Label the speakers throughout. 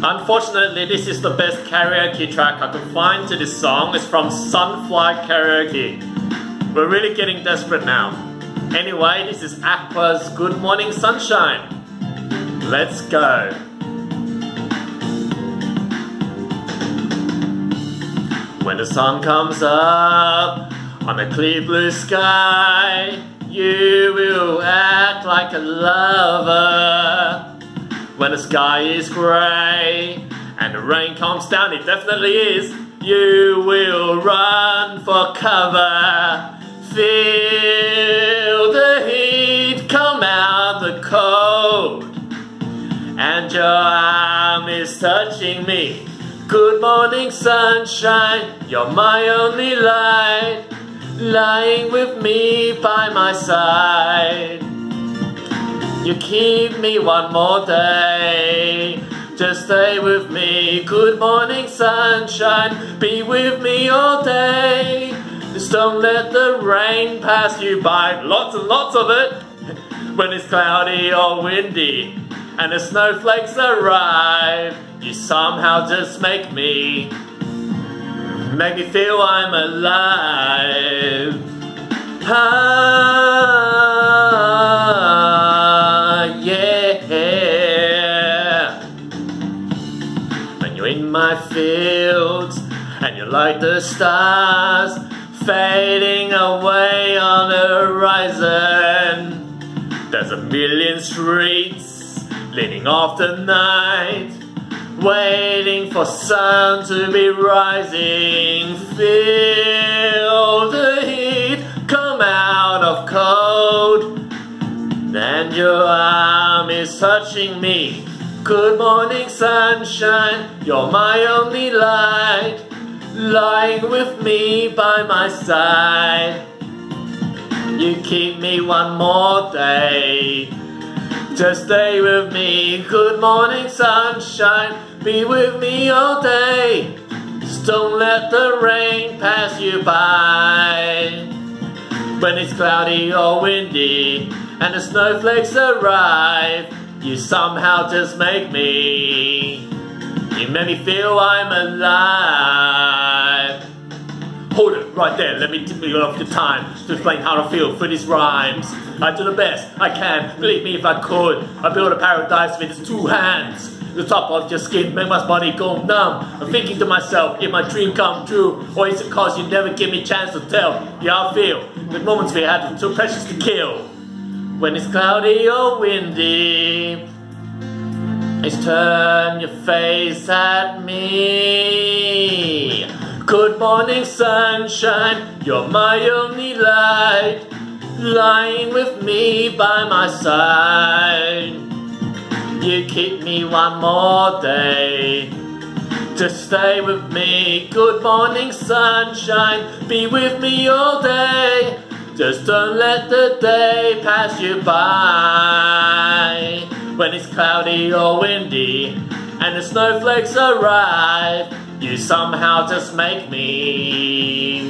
Speaker 1: Unfortunately, this is the best karaoke track I could find to this song. It's from Sunfly Karaoke. We're really getting desperate now. Anyway, this is Aqua's Good Morning Sunshine. Let's go. When the sun comes up on a clear blue sky, you will act like a lover. When the sky is grey and the rain comes down, it definitely is, you will run for cover. Feel the heat come out the cold, and your arm is touching me. Good morning, sunshine, you're my only light, lying with me by my side. You keep me one more day, just stay with me. Good morning, sunshine, be with me all day. Just don't let the rain pass you by, lots and lots of it, when it's cloudy or windy and the snowflakes arrive. You somehow just make me, make me feel I'm alive. Ah, my fields and you're like the stars fading away on the horizon. There's a million streets leaning off the night waiting for sun to be rising. Feel the heat come out of cold, and your arm is touching me. Good morning, sunshine, you're my only light, lying with me by my side. You keep me one more day. Just stay with me. Good morning, sunshine. Be with me all day. Just don't let the rain pass you by. When it's cloudy or windy and the snowflakes arrive, you somehow just make me. You make me feel I'm alive. Hold it right there, let me tip you off the time to explain how I feel for these rhymes. I do the best I can, believe me if I could. I build a paradise with two hands. The top of your skin make my body go numb. I'm thinking to myself, if my dream come true, or is it cause you never give me a chance to tell? Yeah, I feel the moments we had are too precious to kill. When it's cloudy or windy, it's turn your face at me. Good morning, sunshine, you're my only light, lying with me by my side. You keep me one more day, just stay with me. Good morning, sunshine, be with me all day. Just don't let the day pass you by. When it's cloudy or windy and the snowflakes arrive, you somehow just make me.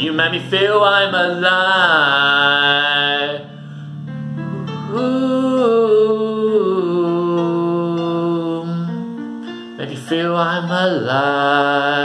Speaker 1: You make me feel I'm alive. Ooh, make me feel I'm alive.